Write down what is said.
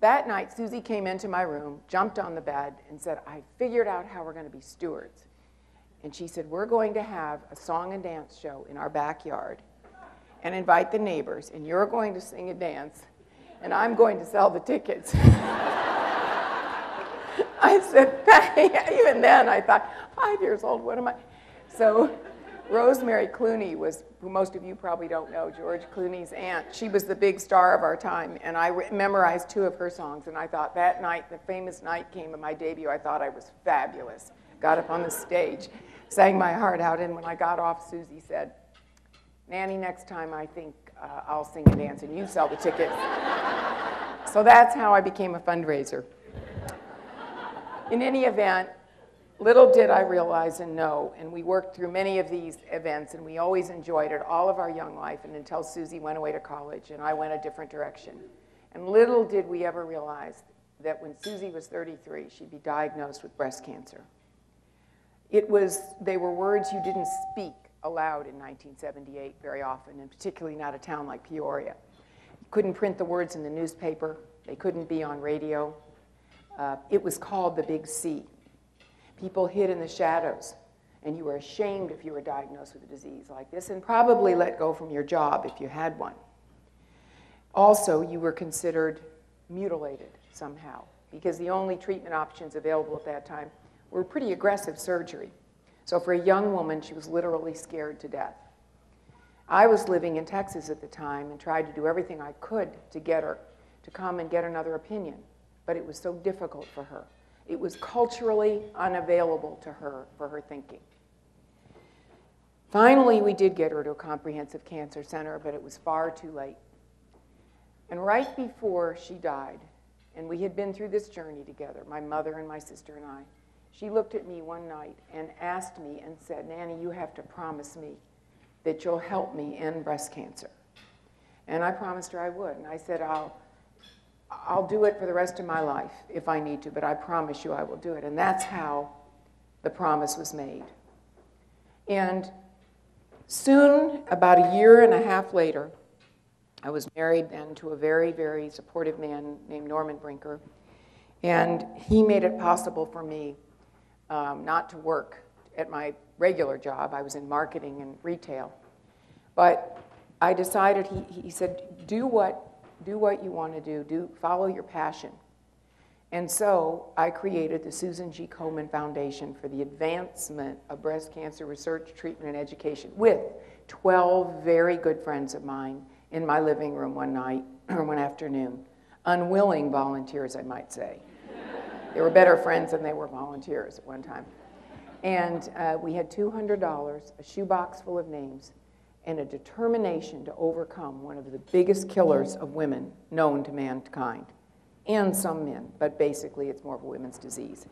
That night, Susie came into my room, jumped on the bed, and said, I figured out how we're going to be stewards. And she said, We're going to have a song and dance show in our backyard and invite the neighbors, and you're going to sing and dance, and I'm going to sell the tickets. I said, even then I thought, five years old, what am I? So Rosemary Clooney was, who most of you probably don't know, George Clooney's aunt. She was the big star of our time, and I memorized two of her songs. And I thought that night, the famous night came of my debut, I thought I was fabulous. Got up on the stage, sang my heart out, and when I got off, Susie said, Nanny, next time I think uh, I'll sing and dance, and you sell the tickets. so that's how I became a fundraiser. In any event, Little did I realize and know, and we worked through many of these events, and we always enjoyed it all of our young life, and until Susie went away to college and I went a different direction. And little did we ever realize that when Susie was 33, she'd be diagnosed with breast cancer. It was, they were words you didn't speak aloud in 1978 very often, and particularly not a town like Peoria. You couldn't print the words in the newspaper, they couldn't be on radio. Uh, it was called the Big C. People hid in the shadows, and you were ashamed if you were diagnosed with a disease like this, and probably let go from your job if you had one. Also, you were considered mutilated somehow, because the only treatment options available at that time were pretty aggressive surgery. So for a young woman, she was literally scared to death. I was living in Texas at the time and tried to do everything I could to get her to come and get another opinion, but it was so difficult for her. It was culturally unavailable to her for her thinking. Finally, we did get her to a comprehensive cancer center, but it was far too late. And right before she died, and we had been through this journey together, my mother and my sister and I, she looked at me one night and asked me and said, Nanny, you have to promise me that you'll help me end breast cancer. And I promised her I would. And I said, I'll, I'll do it for the rest of my life if I need to, but I promise you I will do it. And that's how the promise was made. And soon, about a year and a half later, I was married then to a very, very supportive man named Norman Brinker. And he made it possible for me um, not to work at my regular job. I was in marketing and retail. But I decided, he, he said, do what do what you want to do, do follow your passion. And so I created the Susan G. Komen Foundation for the advancement of breast cancer research, treatment, and education with 12 very good friends of mine in my living room one night or one afternoon. Unwilling volunteers, I might say. they were better friends than they were volunteers at one time. And uh, we had $200, a shoebox full of names, and a determination to overcome one of the biggest killers of women known to mankind, and some men, but basically it's more of a women's disease.